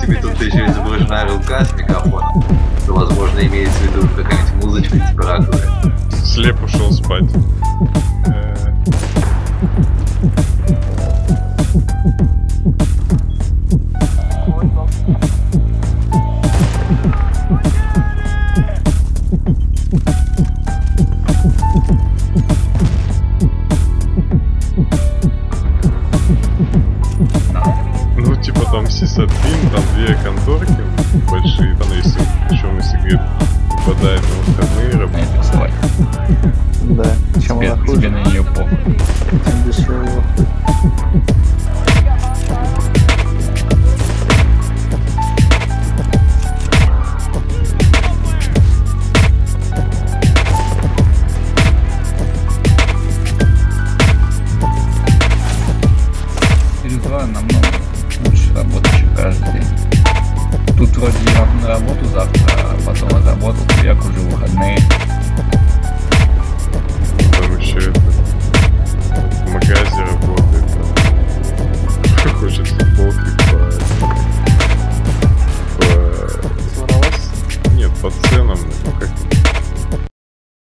тебе тут еще изображена рука с микрофоном, то, возможно, имеется в виду какая-нибудь музычка типа ракуры. Слеп ушел спать. Типа там сисадмин, там две конторки большие, там если, причем если говорит, попадает на выходные свадьбе. Да, чем Тебе, тебе на нее похуй. каждый. Тут вроде я на работу завтра, а потом отработал, я уже выходные. Там еще это... В магазе работает. Там. Хочет футболки по... по... Нет, по ценам, ну как